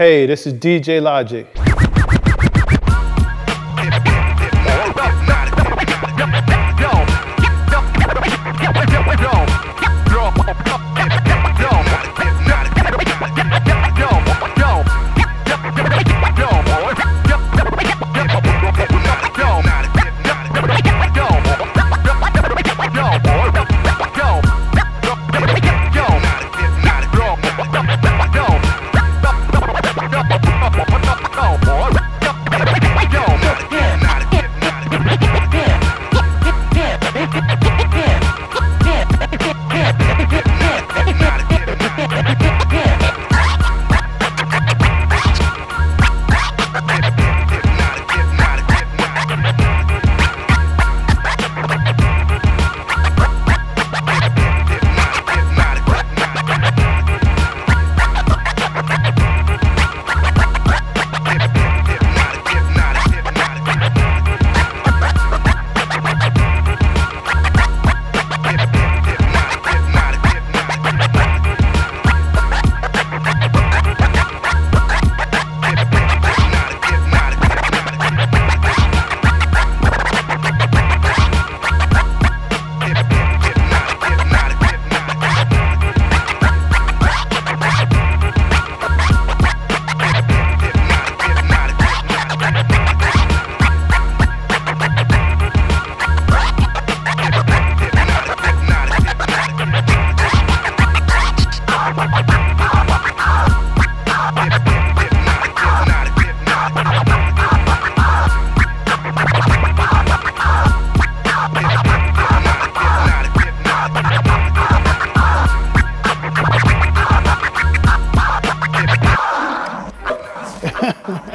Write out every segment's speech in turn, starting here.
Hey, this is DJ Logic.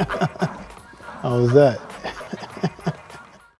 How was that?